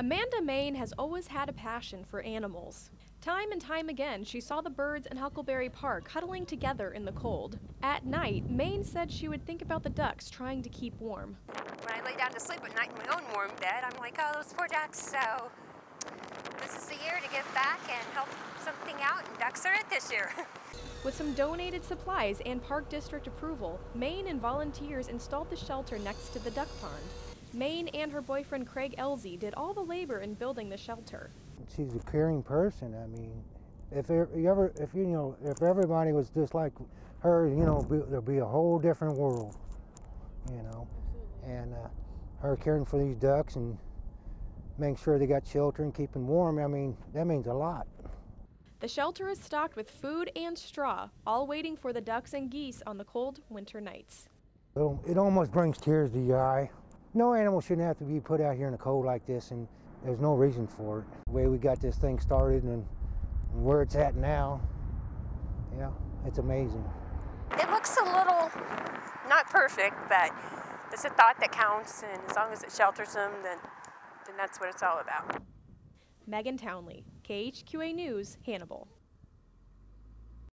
Amanda Main has always had a passion for animals. Time and time again, she saw the birds in Huckleberry Park huddling together in the cold. At night, Main said she would think about the ducks trying to keep warm. When I lay down to sleep at night in my own warm bed, I'm like, oh, those poor ducks. So this is the year to give back and help something out, and ducks are it this year. With some donated supplies and Park District approval, Main and volunteers installed the shelter next to the duck pond. Main and her boyfriend Craig Elzy did all the labor in building the shelter she's a caring person. I mean, if you ever, if you know, if everybody was just like her, you know, be, there'd be a whole different world, you know. And uh, her caring for these ducks and making sure they got shelter and keeping warm. I mean, that means a lot. The shelter is stocked with food and straw, all waiting for the ducks and geese on the cold winter nights. It almost brings tears to your eye. No animal shouldn't have to be put out here in the cold like this, and there's no reason for it. The way we got this thing started and, where it's at now, yeah, it's amazing. It looks a little not perfect, but it's a thought that counts, and as long as it shelters them, then, then that's what it's all about. Megan Townley, KHQA News, Hannibal.